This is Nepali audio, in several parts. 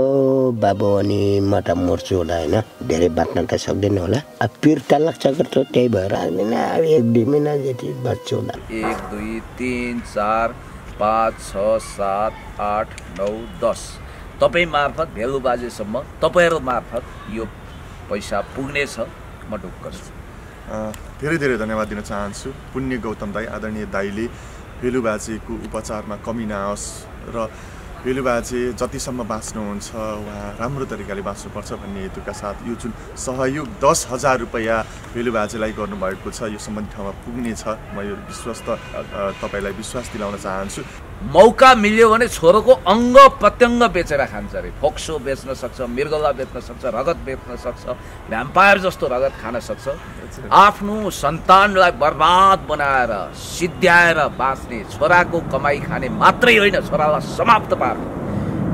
ओ बाबु अनि म त मर्छु होला होइन धेरै बाँच्न त सक्दैन होला। अब पिर्ता लाग्छ त त्यही भएर अब एक दुई महिना जति बाँच्छु होला। एक दुई तिन चार पाँच छ सात आठ नौ दस। तपाईँ मार्फत भेलु बाजेसम्म तपाईँहरू मार्फत यो पैसा पुग्नेछ म ढुक्क छु अ, धेरै धेरै धन्यवाद दिन चाहन्छु। पुण्य गौतम दाई आदरणीय दाईले भेलुबाजेको उपचारमा कमी नआओस् र भेलुबाजे जतिसम्म बाँच्नुहुन्छ उहाँ राम्रो तरिकाले बाँच्नुपर्छ भन्ने हेतुका साथ यो जुन सहयोग दस हजार रुपियाँ भेलुबाजेलाई गर्नुभएको छ यो सम्बन्धित ठाउँमा पुग्नेछ। म यो विश्वस्त तपाईँलाई विश्वास दिलाउन चाहन्छु। मौका मिल्यो भने छोरोको अङ्ग प्रत्यङ्ग बेचेर खान्छ अरे। फोक्सो बेच्न सक्छ मृगला बेच्न सक्छ रगत बेच्न सक्छ भ्याम्पायर जस्तो रगत खान सक्छ। आफ्नो सन्तानलाई बर्बाद बनाएर सिद्ध्याएर बाँच्ने छोराको कमाइ खाने मात्रै होइन छोरालाई समाप्त पार्ने।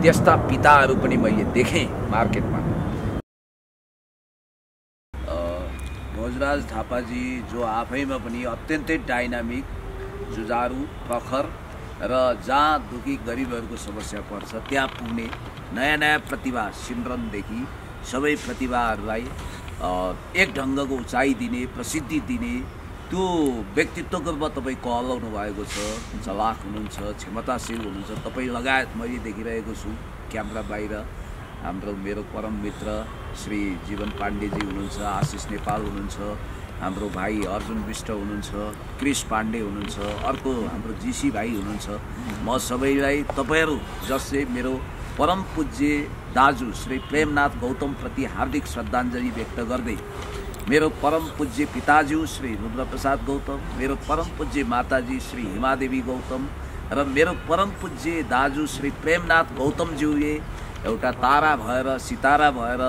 त्यस्ता पिताहरू पनि मैले देखेँ मार्केटमा। भोजराज थापाजी जो आफैमा पनि अत्यन्तै डाइनामिक जुझारु प्रखर र जहाँ दुखी गरिबहरूको समस्या पर्छ त्यहाँ पुग्ने नयाँ नयाँ प्रतिभा सिमरनदेखि सबै प्रतिभाहरूलाई एक ढङ्गको उचाइ दिने प्रसिद्धि दिने त्यो व्यक्तित्वको रूपमा तपाईँ कहलाउनु भएको छ चलाक हुनुहुन्छ क्षमताशील हुनुहुन्छ तपाईँ लगायत मैले देखिरहेको छु क्यामेरा बाहिर हाम्रो मेरो परम मित्र श्री जीवन पाण्डेजी हुनुहुन्छ आशिष नेपाल हुनुहुन्छ हाम्रो भाइ अर्जुन विष्ट हुनुहुन्छ क्रिस पाण्डे हुनुहुन्छ अर्को हाम्रो जिसी भाइ हुनुहुन्छ। म सबैलाई तपाईँहरू जसले मेरो परम पूज्य दाजु श्री प्रेमनाथ गौतमप्रति हार्दिक श्रद्धाञ्जली व्यक्त गर्दै मेरो परम पूज्य पिताज्यू श्री रुद्रप्रसाद गौतम मेरो परम पूज्य माताजी श्री हिमादेवी गौतम र मेरो परम पूज्य दाजु श्री प्रेमनाथ गौतमज्यूले एउटा तारा भएर सितारा भएर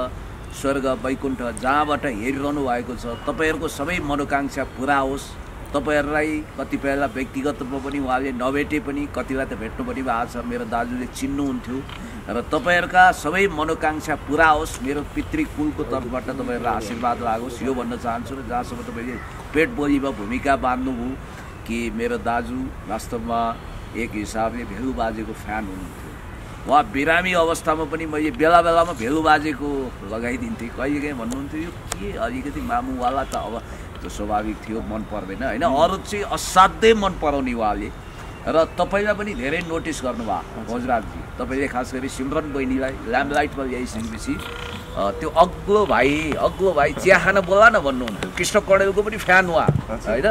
स्वर्ग वैकुण्ठ जहाँबाट हेरिरहनु भएको छ तपाईँहरूको सबै मनोकाङ्क्षा पुरा होस्। तपाईँहरूलाई कतिपयलाई व्यक्तिगत रूपमा पनि उहाँले नभेटे पनि कतिलाई त भेट्नु पनि भएको छ मेरो दाजुले चिन्नुहुन्थ्यो। र तपाईँहरूका सबै मनोकाङ्क्षा पुरा होस् मेरो पितृकुलको तर्फबाट तपाईँहरूलाई आशीर्वाद लागोस्। यो भन्न चाहन्छु र जहाँसम्म तपाईँले पेट बोलीमा भूमिका बाँध्नुभयो कि मेरो दाजु वास्तवमा एक हिसाबले भेलु बाजेको फ्यान हुनुहुन्थ्यो। उहाँ बिरामी अवस्थामा पनि मैले बेला बेलामा भेलु बाजेको लगाइदिन्थेँ। कहिलेकाहीँ भन्नुहुन्थ्यो यो के अलिकति मामुवाला त अब त्यो स्वाभाविक थियो मन पर्दैन होइन? अरू चाहिँ असाध्यै मन पराउने उहाँले। र तपाईँलाई पनि धेरै नोटिस गर्नुभयो भोजराजजी तपाईँले खास गरी सिमरन बहिनीलाई ल्याम्पलाइटमा ल्याइसकेपछि त्यो अग्लो भाइ अग्लो भाइ चिया खान बोला न भन्नुहुन्थ्यो। कृष्ण कणेलको पनि फ्यान उहाँ। होइन?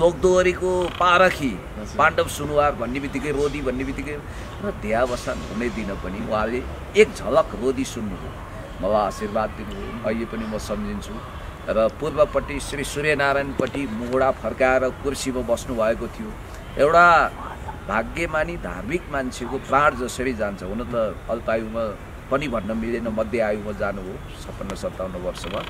लोकदोहोरीको पारखी। पाण्डव सुनुवार भन्ने बित्तिकै रोदी भन्ने बित्तिकै र देहावसान हुने दिन पनि उहाँले एक झलक रोदी सुन्नुभयो। मलाई आशीर्वाद दिनुभयो। अहिले पनि म सम्झिन्छु। र पूर्वपट्टि श्री सूर्यनारायणपट्टि मुगुडा फर्काएर कुर्सीमा बस्नुभएको थियो। एउटा भाग्यमानी धार्मिक मान्छेको प्राण जसरी जान्छ हुन त अल्पायुमा पनि भन्न मिलेन मध्य आयुमा जानुभयो छप्पन्न सत्ताउन्न वर्षमा।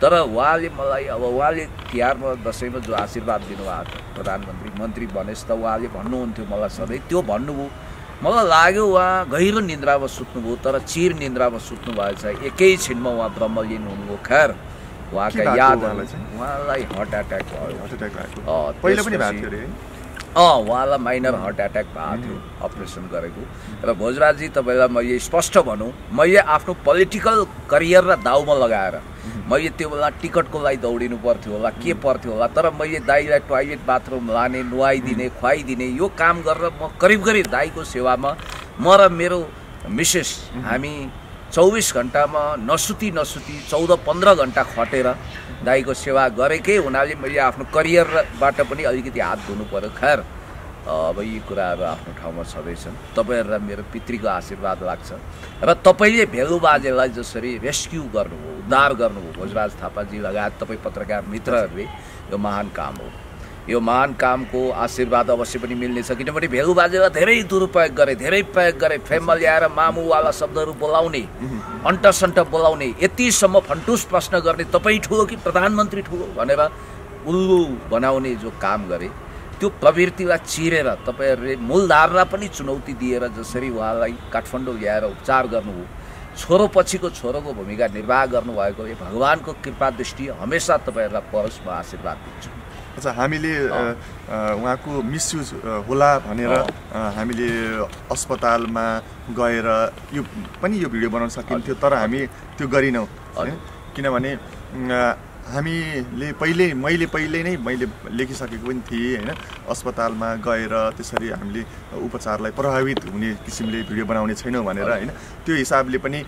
तर उहाँले मलाई अब उहाँले तिहारमा दसैँमा जो आशीर्वाद दिनुभएको थियो प्रधानमन्त्री मन्त्री भनेस् त उहाँले भन्नुहुन्थ्यो मलाई सधैँ त्यो भन्नुभयो। मलाई लाग्यो उहाँ गहिरो निन्द्रामा सुत्नुभयो तर चिर निन्द्रामा सुत्नु भएछ एकैछिनमा उहाँ ब्रह्मलीन हुनुभयो खैर। उहाँका यादहरू उहाँलाई हार्ट एट्याक भयो। अँ, उहाँलाई माइनर हार्ट एट्याक भएको थियो अपरेसन गरेको। र भोजराजजी तपाईँलाई मैले स्पष्ट भनौँ मैले आफ्नो पोलिटिकल करियर र दाउमा लगाएर मैले त्यो बेला टिकटको लागि दौडिनु पर्थ्यो होला के पर्थ्यो होला तर मैले दाईलाई टोइलेट बाथरुम लाने नुहाइदिने खुवाइदिने यो काम गरेर म करिब करिब दाईको सेवामा म र मेरो मिसेस हामी चौबिस घन्टामा नसुती नसुती चौध पन्ध्र घन्टा खटेर दाईको सेवा गरेकै हुनाले मैले आफ्नो करियरबाट पनि अलिकति हात धुनु पऱ्यो खैर अब यी कुराहरू आफ्नो ठाउँमा छँदैछन्। तपाईँहरूलाई मेरो पितृको आशीर्वाद लाग्छ। र तपाईँले भेलु बाजेलाई जसरी रेस्क्यु गर्नुभयो उद्धार गर्नुभयो भोजराज थापाजी लगायत तपाईँ पत्रकार मित्रहरूले यो महान काम हो। यो महान कामको आशीर्वाद अवश्य पनि मिल्नेछ। किनभने भेलु बाजेलाई धेरै दुरुपयोग गरे धेरै प्रयोग गरे फेममा ल्याएर मामुवाला शब्दहरू बोलाउने अन्टसन्ट बोलाउने यतिसम्म फन्टुस प्रश्न गर्ने तपाईँ ठुलो कि प्रधानमन्त्री ठुलो भनेर उल्लु बनाउने जो काम गरे त्यो प्रवृत्तिलाई चिरेर तपाईँहरूले मूलधारलाई पनि चुनौती दिएर जसरी उहाँलाई काठमाडौँ ल्याएर उपचार गर्नुभयो छोरो पछिको छोरोको भूमिका निर्वाह गर्नुभएकोले भगवान्को कृपा दृष्टि हमेसा तपाईँहरूलाई परोस् म आशीर्वाद दिन्छु। अच्छा हामीले उहाँको मिसयुज होला भनेर हामीले अस्पतालमा गएर यो पनि यो भिडियो बनाउन सकिन्थ्यो तर हामी त्यो गरिनौँ। किनभने हामीले पहिले मैले पहिले नै मैले लेखिसकेको पनि थिएँ होइन? अस्पतालमा गएर त्यसरी हामीले उपचारलाई प्रभावित हुने किसिमले भिडियो बनाउने छैनौँ भनेर होइन? त्यो हिसाबले पनि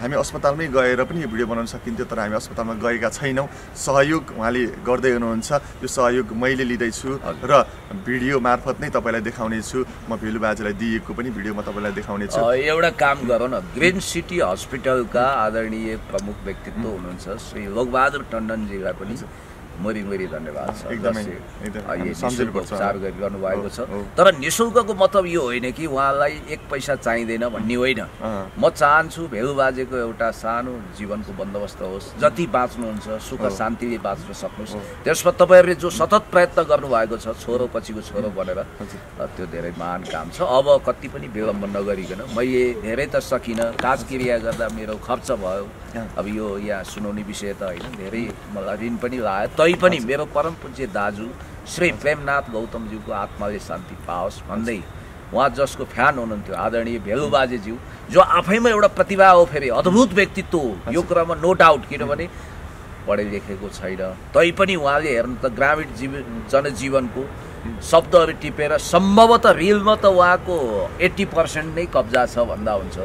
हामी अस्पतालमै गएर पनि यो भिडियो बनाउन सकिन्थ्यो तर हामी अस्पतालमा गएका छैनौँ। सहयोग उहाँले गर्दै हुनुहुन्छ। यो सहयोग मैले लिँदैछु र भिडियो मार्फत नै तपाईँलाई देखाउनेछु। म भेलु बाजेलाई दिएको पनि भिडियो म तपाईँलाई देखाउनेछु। एउटा काम गरौँ न। ग्रिन सिटी हस्पिटलका आदरणीय प्रमुख व्यक्तित्व हुनुहुन्छ श्री लोकबहादुर टन्डनजीलाई पनि। मरि मरि धन्यवाद छ। जसले। उपचार गरिरहनु भएको छ। तर निशुल्कको मतलब यो होइन कि उहाँलाई एक पैसा चाहिँदैन भन्ने होइन। म चाहन्छु भेलु बाजेको एउटा सानो जीवनको बन्दोबस्त होस् जति बाँच्नुहुन्छ सुख। शान्तिले बाँच्न सक्नुहोस्। त्यसमा तपाईँहरूले जो सतत प्रयत्न गर्नुभएको छ छोरो पछिको छोरो बनेर त्यो धेरै महान काम छ। अब कति पनि विलम्ब नगरिकन मैले धेरै त सकिनँ। काजक्रिया गर्दा मेरो खर्च भयो। अब यो यहाँ सुनाउने विषय त होइन। धेरै मलाई ऋण पनि लाग्यो। तै पनि मेरो परम पूज्य दाजु श्री प्रेमनाथ गौतमज्यूको आत्माले शान्ति पाओस् भन्दै उहाँ जसको फ्यान हुनुहुन्थ्यो आदरणीय भेलु बाजेज्यू जो आफैमा एउटा प्रतिभा हो फेरि अद्भुत व्यक्तित्व हो। यो कुरामा नो डाउट किनभने पढे लेखेको छैन। तैपनि उहाँले हेर्नु त ग्रामीण जीव जनजीवनको शब्दहरू टिपेर सम्भवतः रिलमा त उहाँको एट्टी पर्सेन्ट नै कब्जा छ भन्दा हुन्छ।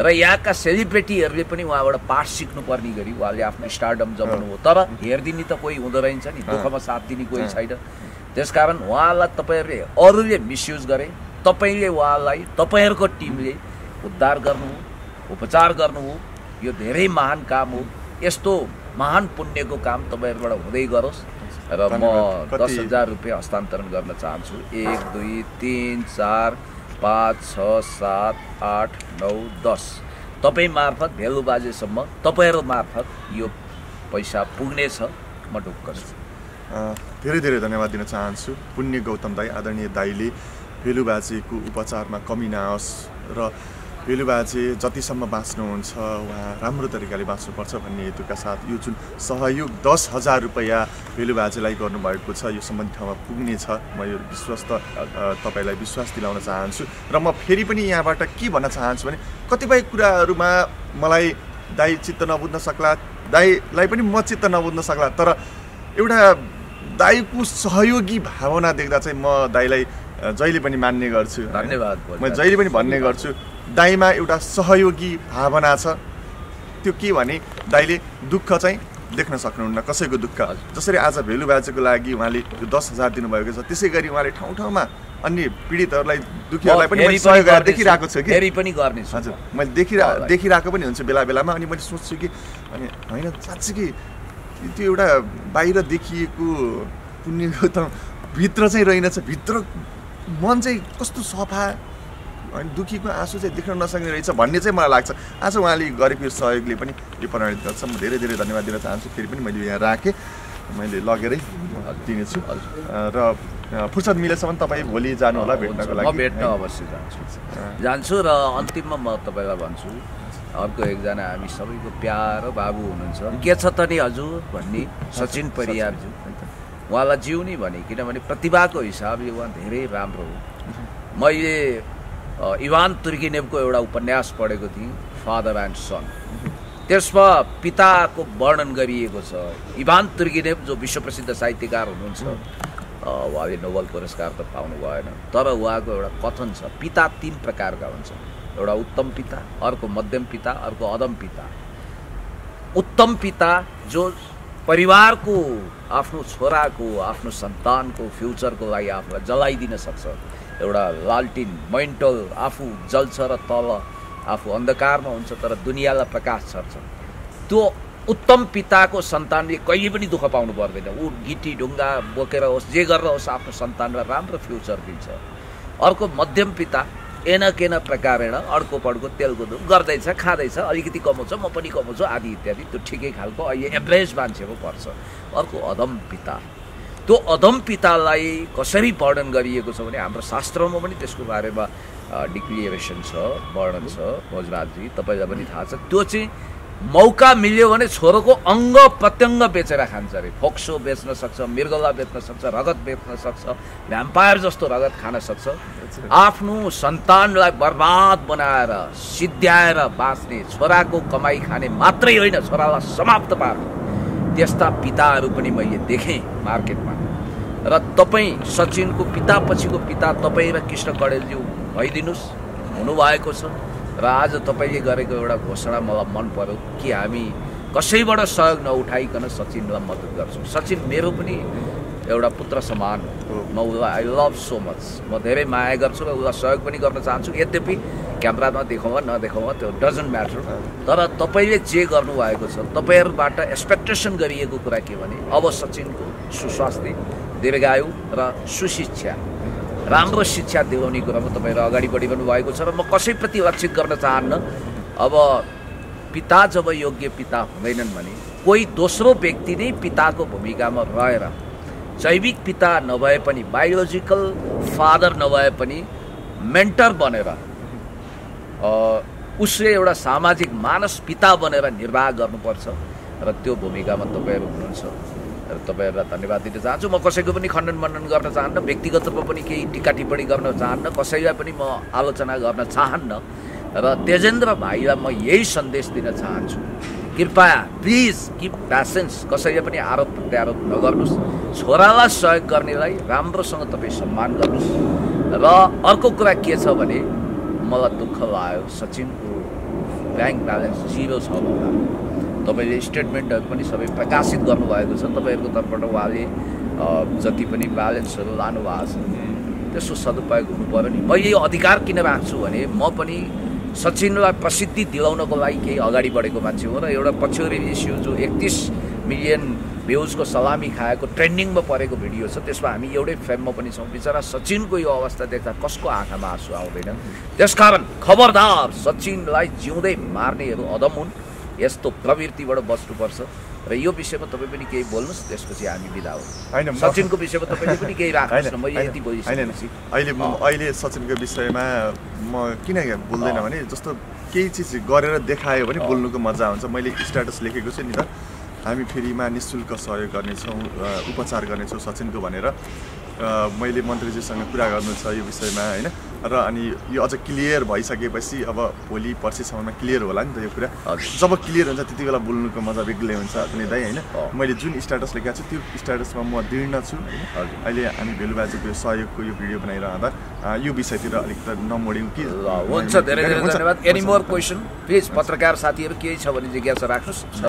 र यहाँका सेलिब्रेटीहरूले पनि उहाँबाट पाठ सिक्नुपर्ने गरी उहाँले आफ्नो स्टारडम जमाउनु हो। तर हेरिदिने त कोही हुँदो रहेछ नि दुःखमा साथ दिने कोही छैन। त्यसकारण उहाँलाई तपाईँहरूले अरूले मिसयुज गरे तपाईँले उहाँलाई तपाईँहरूको टिमले उद्धार गर्नु हो उपचार गर्नु हो यो धेरै महान काम हो। यस्तो महान पुण्यको काम तपाईँहरूबाट हुँदै गरोस्। र म दस हजार रुपियाँ हस्तान्तरण गर्न चाहन्छु। एक दुई तिन चार पाँच छ सात आठ नौ दस। तपाईँ मार्फत भेलु बाजेसम्म तपाईँहरू मार्फत यो पैसा पुग्नेछ म ढुक्क छु धेरै धेरै धन्यवाद दिन चाहन्छु। पुण्य गौतम दाई आदरणीय दाईले भेलुबाजेको उपचारमा कमी नआओस् र भेलुबाजे जतिसम्म बाँच्नुहुन्छ उहाँ राम्रो तरिकाले बाँच्नुपर्छ भन्ने हेतुका साथ यो जुन सहयोग दस हजार रुपियाँ भेलुबाजेलाई गर्नुभएको छ यो सम्बन्धित ठाउँमा पुग्नेछ म यो विश्वस्त तपाईँलाई विश्वास दिलाउन चाहन्छु। र म फेरि पनि यहाँबाट के भन्न चाहन्छु भने कतिपय कुराहरूमा मलाई दाई चित्त नबुझ्न सक्ला दाईलाई पनि म चित्त नबुझ्न सक्ला तर एउटा दाईको सहयोगी भावना देख्दा चाहिँ म दाईलाई जहिले पनि मान्ने गर्छु? धन्यवाद म जहिले पनि भन्ने गर्छु। दाईमा एउटा सहयोगी भावना छ। त्यो के भने दाईले दुःख चाहिँ देख्न सक्नुहुन्न। कसैको दुःख। जसरी आज भेलु बाजेको लागि उहाँले यो दस हजार दिनुभएको छ त्यसै गरी उहाँले ठाउँ ठाउँमा अन्य पीडितहरूलाई दुःखीहरूलाई पनि मैले सहयोग गरेर देखिरहेको छु कि। फेरि पनि गर्नेछु। हजुर मैले देखिरह हजुर। देखिरहेको पनि हुन्छु बेला बेलामा अनि मैले सोच्छु कि अनि होइन साँच्ची कि त्यो एउटा बाहिर देखिएको पुण्यको त भित्र चाहिँ रहेनछ। भित्र मन चाहिँ कस्तो सफा अनि दुःखीको आँसु चाहिँ देख्न नसक्ने रहेछ भन्ने चाहिँ मलाई लाग्छ। आज उहाँले गरेको यो सहयोगले पनि यो प्रमाणित गर्छ। म धेरै धेरै धन्यवाद दिन चाहन्छु। फेरि पनि मैले यहाँ राखेँ। मैले लगेरै दिनेछु। हजुर। र फुर्सद मिलेसम्म तपाईँ भोलि जानु होला भेट्नको लागि। भेट्न। अवश्य जान्छु। जान्छु र अन्तिममा म तपाईँलाई भन्छु अर्को एकजना हामी सबैको प्यारो बाबु हुनुहुन्छ। के छ त नि हजुर भन्ने सचिन परियारज्यू उहाँलाई जिउने भने किनभने प्रतिभाको हिसाबले उहाँ धेरै राम्रो हो। मैले अ, इभान तुर्गिनेवको एउटा उपन्यास पढेको थिएँ फादर एन्ड सन त्यसमा पिताको वर्णन गरिएको छ। इभान तुर्गिनेव जो विश्व प्रसिद्ध साहित्यकार हुनुहुन्छ उहाँले नोबल पुरस्कार त पाउनु भएन तर उहाँको एउटा कथन छ पिता तिन प्रकारका हुन्छन्। एउटा उत्तम पिता अर्को मध्यम पिता अर्को अदम पिता। उत्तम पिता जो परिवारको आफ्नो छोराको आफ्नो सन्तानको फ्युचरको लागि आफूलाई जलाइदिन सक्छ। एउटा लालटिन मैन्टल आफू जल्छ र तल आफू अन्धकारमा हुन्छ तर दुनियाँलाई प्रकाश छर्छ। त्यो उत्तम पिताको सन्तानले कहिले पनि दुःख पाउनु पर्दैन। ऊ गिटी ढुङ्गा बोकेर होस् जे गरेर होस् आफ्नो सन्तानलाई राम्रो फ्युचर दिन्छ। अर्को मध्यम पिता एन केन प्रकारेण अर्को पड्को तेलको गर्दैछ खाँदैछ अलिकति कमाउँछ म पनि कमाउँछु आदि इत्यादि त्यो ठिकै खालको अहिले एभरेज मान्छेको पर्छ। अर्को अधम पिता। त्यो अधम पितालाई कसरी वर्णन गरिएको छ भने हाम्रो शास्त्रमा पनि त्यसको बारेमा डिक्लिरेसन छ वर्णन छ भोजराजजी तपाईँलाई पनि थाहा छ। त्यो चाहिँ मौका मिल्यो भने छोरोको अङ्ग प्रत्यङ्ग बेचेर खान्छ अरे। फोक्सो बेच्न सक्छ मृगला बेच्न सक्छ रगत बेच्न सक्छ भ्याम्पायर जस्तो रगत खान सक्छ। आफ्नो सन्तानलाई बर्बाद बनाएर सिद्ध्याएर बाँच्ने छोराको कमाइ खाने मात्रै होइन छोरालाई समाप्त पार्ने। त्यस्ता पिताहरू पनि मैले देखेँ मार्केटमा। र तपाईँ सचिनको पिता पछिको पिता तपाईँ र कृष्ण कडेलज्यू भइदिनुहोस्। हुनुभएको छ। र आज तपाईँले गरेको एउटा घोषणा मलाई मन पर्यो कि हामी कसैबाट सहयोग नउठाइकन सचिनलाई मद्दत गर्छौँ। सचिन मेरो पनि एउटा पुत्र समान हो। म उसलाई आई लभ सो मच म धेरै माया गर्छु र उसलाई सहयोग पनि गर्न चाहन्छु। यद्यपि क्यामेरामा देखाउँ नदेखाउँ त्यो डजन्ट म्याटर तर तपाईँले जे गर्नुभएको छ तपाईँहरूबाट एक्सपेक्टेसन गरिएको कुरा के भने अब सचिनको सुस्वास्थ्य दीर्घायु र सुशिक्षा। राम्रो शिक्षा दिलाउने कुरामा तपाईँहरू अगाडि बढिरहनु भएको छ र म कसैप्रति लक्षित गर्न चाहन्न अब पिता जब योग्य पिता हुँदैनन् भने कोही दोस्रो व्यक्ति नै पिताको भूमिकामा रहेर जैविक पिता नभए पनि बायोलोजिकल फादर नभए पनि मेन्टर बनेर उसले एउटा सामाजिक मानस पिता बनेर निर्वाह गर्नुपर्छ र त्यो भूमिकामा तपाईँहरू हुनुहुन्छ र तपाईँहरूलाई धन्यवाद दिन चाहन्छु। म कसैको पनि खण्डन मण्डन गर्न चाहन्न व्यक्तिगत रूपमा पनि केही टिका टिप्पणी गर्न चाहन्न कसैलाई पनि म आलोचना गर्न चाहन्न। र तेजेन्द्र भाइलाई म यही सन्देश दिन चाहन्छु। कृपया प्लिज किप प्यासेन्स कसैले पनि आरोप प्रत्यारोप नगर्नुहोस्। छोरालाई सहयोग गर्नेलाई राम्रोसँग तपाईँ सम्मान गर्नुहोस्। र अर्को कुरा के छ भने मलाई दुःख लाग्यो। सचिनको ब्याङ्क ब्यालेन्स जिरो छ भन्दा। तपाईँले स्टेटमेन्टहरू पनि सबै प्रकाशित गर्नुभएको छ। तपाईँहरूको तर्फबाट उहाँले जति पनि ब्यालेन्सहरू लानुभएको छ त्यसको सदुपयोग हुनु पऱ्यो नि मैले यो अधिकार किन राख्छु भने म पनि सचिनलाई प्रसिद्धि दिलाउनको लागि केही अगाडि बढेको मान्छे हो र एउटा पछ्यौरी इस्यु जो एकतिस मिलियन भ्युजको सलामी खाएको ट्रेन्डिङमा परेको भिडियो छ त्यसमा हामी एउटै फ्रेममा पनि छौँ। बिचरा सचिनको यो अवस्था देख्दा कसको आँखामा आँसु आउँदैन? त्यसकारण खबरदार सचिनलाई जिउँदै मार्नेहरू अदम हुन्। यस्तो प्रवृत्तिबाट बस्नुपर्छ। र यो विषयमा तपाईँ पनि केही बोल्नुहोस् त्यसपछि हामी बिदा हो होइन सचिनको विषयमा तपाईँले पनि केही राख्नुहोस् न यति बोलिसकेपछि। अहिले म अहिले सचिनको विषयमा म किन बोल्दैन भने जस्तो केही चिज गरेर देखायो भने बोल्नुको मजा हुन्छ मैले स्ट्याटस लेखेको छु नि त। हामी फेरिमा नि शुल्क सहयोग गर्नेछौँ उपचार गर्नेछौँ सचिनको भनेर। मैले मन्त्रीजीसँग कुरा गर्नु छ यो विषयमा होइन? र अनि यो अझ क्लियर भइसकेपछि अब भोलि पर्सिसम्ममा क्लियर होला नि त यो कुरा। जब क्लियर हुन्छ त्यति बेला बोल्नुको मजा बेग्लै हुन्छ कुनै दाइ होइन। मैले जुन स्ट्याटस लेखेको छु त्यो स्ट्याटसमा म दृढ छु होइन। अहिले हामी भेलुबाजेको यो सहयोगको यो भिडियो बनाइरहँदा यो विषयतिर अलिकति नमोड्यौँ कि हुन्छ धेरै धेरै धन्यवाद एनी। मोर क्वेसन प्लिज पत्रकार साथीहरू केही छ भने जिज्ञासा राख्नुहोस्